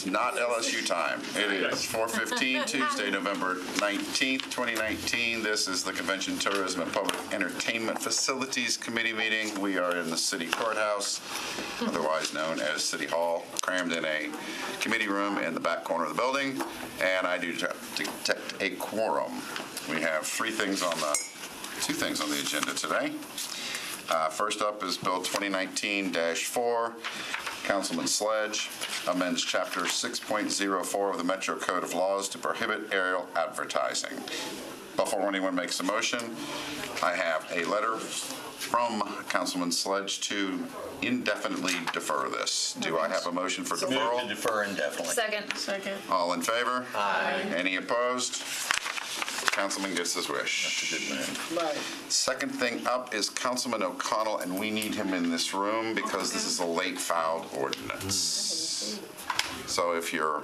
is not LSU time. It is 4:15 Tuesday, November 19th, 2019. This is the Convention Tourism and Public Entertainment Facilities Committee meeting. We are in the city courthouse, otherwise known as City Hall, crammed in a committee room in the back corner of the building, and I do detect a quorum. We have three things on the, two things on the agenda today. Uh, First up is Bill 2019-4. Councilman Sledge amends Chapter 6.04 of the Metro Code of Laws to prohibit aerial advertising. Before anyone makes a motion, I have a letter from Councilman Sledge to indefinitely defer this. Do I have a motion for Move to deferral? defer indefinitely. Second. Second. All in favor? Aye. Any opposed? Councilman gets his wish. Good man. Right. Second thing up is Councilman O'Connell, and we need him in this room because this is a late filed ordinance. Yes so if you're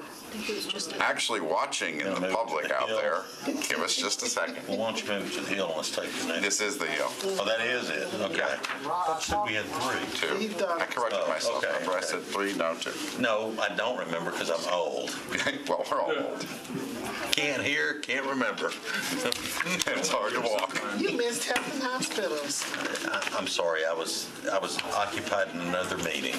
actually watching in the public the out hill. there, give us just a second. Well, why don't you move to the hill and let's take the next? This is the uh, Oh, that is it, okay. I said we had three. two. I corrected Oh, myself. okay, Remember I okay. said three, no, two. No, I don't remember because I'm old. Well, we're all old. Can't hear, can't remember. It's hard to walk. You missed health and hospitals. I- I'm sorry, I was, I was occupied in another meeting.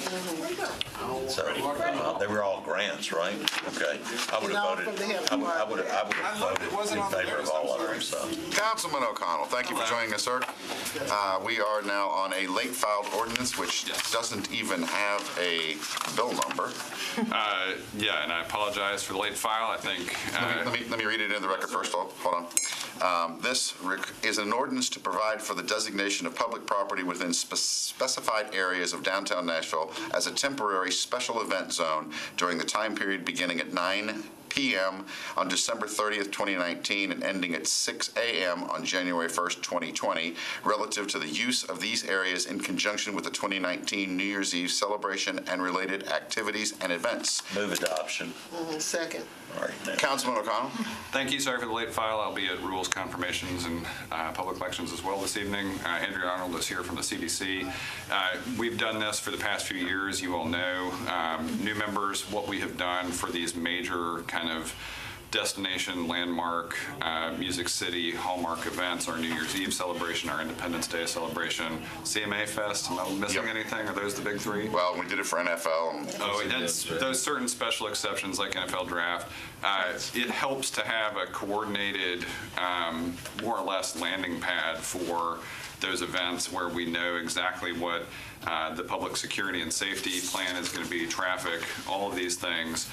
So, uh, they were all grants, right? Okay. I would No, have from voted, the health I would, I would have, I would I have looked, it wasn't on the in favor of all of them, so. Councilman O'Connell, thank you for joining us, sir. Uh, We are now on a late filed ordinance, which Yes. doesn't even have a bill number. Uh, Yeah, and I apologize for the late file. I think, Let me- uh, Let me, let me read it into the record first, hold hold on. Um, This is an ordinance to provide for the designation of public property within spe- specified areas of downtown Nashville as a temporary special event zone during the time period beginning at 9 PM on December 30th, 2019, and ending at 6 AM on January 1st, 2020, relative to the use of these areas in conjunction with the 2019 New Year's Eve celebration and related activities and events. Move adoption. Mhm, Second. All right, now. Councilman O'Connell? thank you, sorry for the late file. I'll be at rules confirmations and uh, public elections as well this evening. Uh, Andrea Arnold is here from the CDC. Uh, We've done this for the past few years, you all know. Um, New members, what we have done for these major kind of destination, landmark, uh, Music City, Hallmark events, our New Year's Eve celebration, our Independence Day celebration, CMA Fest, am I missing Yep. anything? Are those the big three? Well, we did it for NFL. and- Oh, and it's those certain special exceptions like NFL draft. Uh, it helps to have a coordinated, um, more or less landing pad for those events where we know exactly what uh, the public security and safety plan is going to be, traffic, all of these things.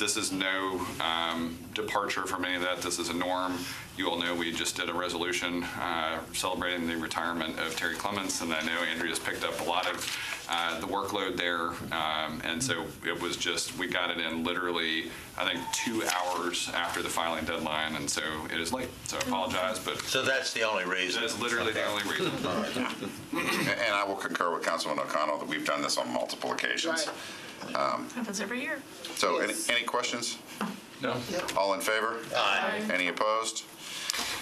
This is no um, departure from any of that. This is a norm. You all know we just did a resolution uh, celebrating the retirement of Terry Clements, and I know Andrea's picked up a lot of uh, the workload there. Um, And so it was just, we got it in literally, I think, two hours after the filing deadline, and so it is late. So I apologize, but So that's the only reason. that is literally the only reason. And I will concur with Councilman O'Connell that we've done this on multiple occasions. Right. Happens every year. So any, Yes. any questions? No. All in favor? Aye. Any opposed?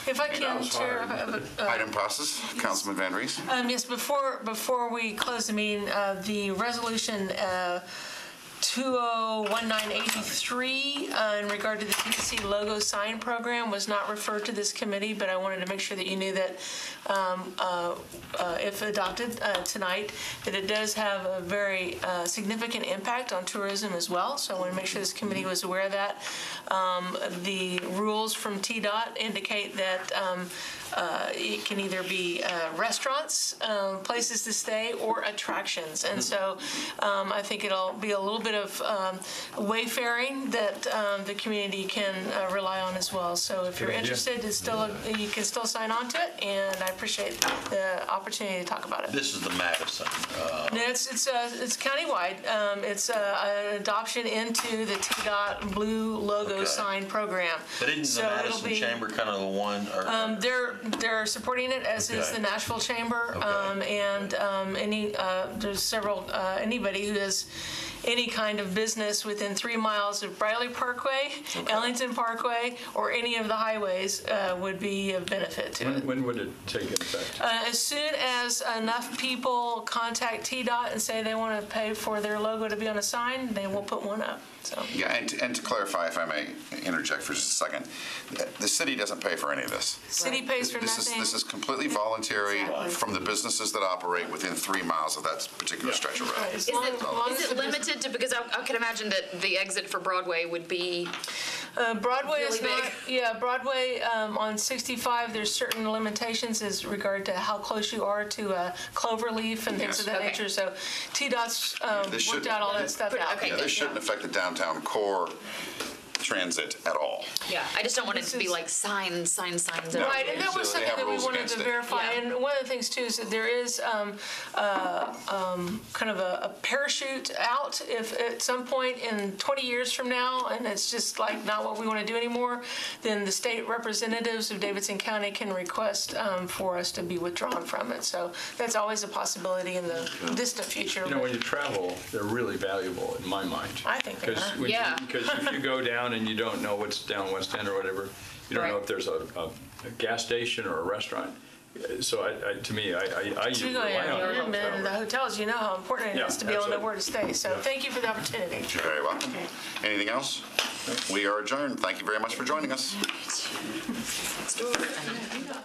If I can, Chair, I have a- uh, Item passes. Councilman VanReece? Um, yes, before, before we close the meeting, uh, the resolution, uh, 201983, uh, in regard to the PDC logo sign program was not referred to this committee, but I wanted to make sure that you knew that, um, uh, uh, if adopted, uh, tonight, that it does have a very, uh, significant impact on tourism as well, so I want to make sure this committee was aware of that. Um, the rules from TDOT indicate that, um, uh, it can either be restaurants, um, places to stay, or attractions. And so um, I think it'll be a little bit of um, wayfaring that um, the community can uh, rely on as well. So if you're interested, it's still, you can still sign on to it, and I appreciate the opportunity to talk about it. This is the Madison. uh, No, it's, it's, uh, it's countywide. Um, It's uh, an adoption into the TDOT blue logo Okay. sign program. But isn't the So it'll Madison be- Chamber kind of the one, or? um, They're, they're supporting it, as is Okay. the Nashville Chamber. Okay. um, And um, any, uh, there's several, uh, anybody who has any kind of business within three miles of Briley Parkway, Ellington Parkway, or any of the highways uh, would be of benefit to it. When, when would it take effect? Uh, As soon as enough people contact TDOT and say they want to pay for their logo to be on a sign, they will put one up, so. Yeah, and, to- and to clarify, if I may interject for just a second, the city doesn't pay for any of this. City pays for This is, nothing. this is completely voluntary Exactly. from the businesses that operate within three miles of that particular stretch of Right, road. as Is long- it, as long is as it the business- limited to, because I, I can imagine that the exit for Broadway would be, Uh, Broadway is Really not, big. yeah, Broadway, um, on 65, there's certain limitations as regard to how close you are to uh, Cloverleaf and things of that Okay. nature, so TDOT's um, This worked should- out all that stuff out. okay, Yeah, this shouldn't affect the downtown core transit at all. yeah, I just don't want it to be like signs, signs, signs. No. Right, and that was So they something have that we rules wanted against to it. verify, Yeah. and one of the things too is that there is um, uh, um, kind of a a parachute out if at some point in 20 years from now, and it's just like not what we want to do anymore, then the state representatives of Davidson County can request um, for us to be withdrawn from it. So that's always a possibility in the distant future. You know, when you travel, they're really valuable in my mind. I think they Because are. when you- Yeah. Because if you go down and you don't know what's down West End or whatever, you don't know if there's a, a a gas station or a restaurant. So I, I, to me, I, I, I You use rely on you've been in the it. hotels, you know how important it Yeah, is to be able to know absolutely. where to stay. So thank you for the opportunity. You're very welcome. Anything else? We are adjourned. Thank you very much for joining us. Let's do it.